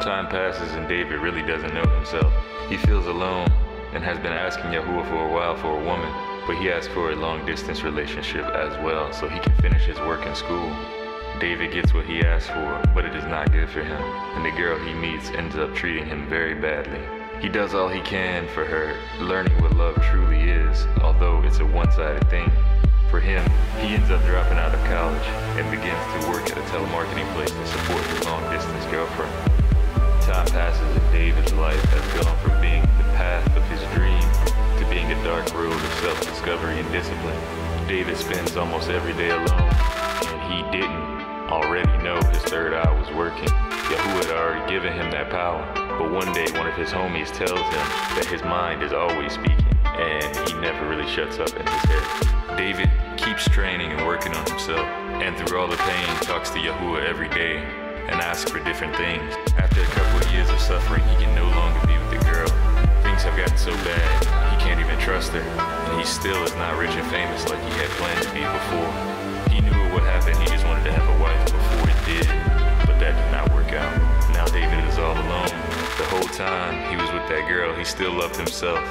Time passes and David really doesn't know himself. He feels alone and has been asking Yahuah for a while for a woman, but he asks for a long distance relationship as well so he can finish his work in school. David gets what he asked for, but it is not good for him, and the girl he meets ends up treating him very badly. He does all he can for her, learning what love truly is, although it's a one sided thing. For him, he ends up dropping out of college and begins to work at a telemarketing place to support his long distance girlfriend. Time passes and David's life has gone from being the path of his dream to being a dark road of self discovery and discipline. David spends almost every day alone, and he didn't already know his third eye was working. Yahuah had already given him that power, but one day one of his homies tells him that his mind is always speaking, and he never really shuts up in his head. David keeps training and working on himself, and through all the pain, talks to Yahuah every day and ask for different things. After a couple of years of suffering, he can no longer be with the girl. Things have gotten so bad, he can't even trust her, and he still is not rich and famous like he had planned to be before. He knew what would happen, he just wanted to have a wife before it did, but that did not work out. Now David is all alone. The whole time he was with that girl, he still loved himself,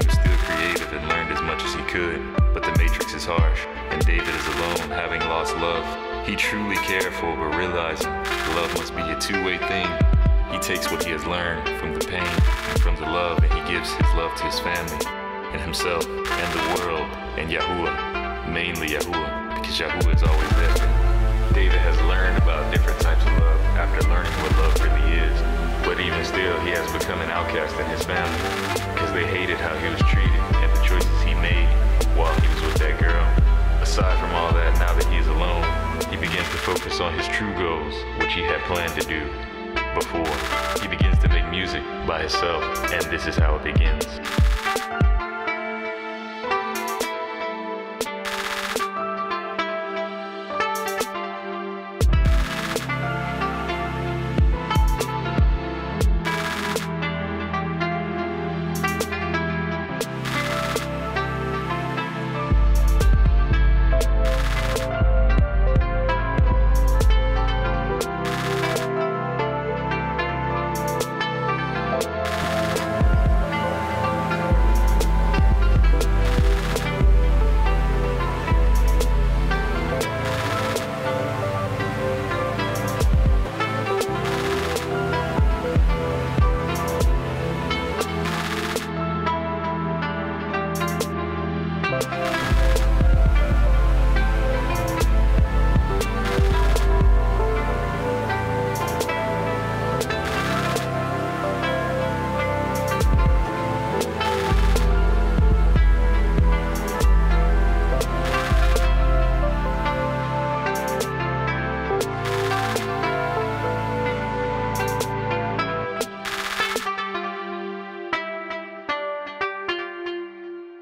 he was still creative and learned as much as he could. But the matrix is harsh, and David is alone, having lost love. He truly cared for, but realizing love must be a two-way thing. He takes what he has learned from the pain and from the love, and he gives his love to his family, and himself, and the world, and Yahuah, mainly Yahuah, because Yahuah is always there. David has learned about different types of love after learning what love really is. But even still, he has become an outcast in his family because they hated how he was treated and the choices focus on his true goals, which he had planned to do before. He begins to make music by himself, and this is how it begins.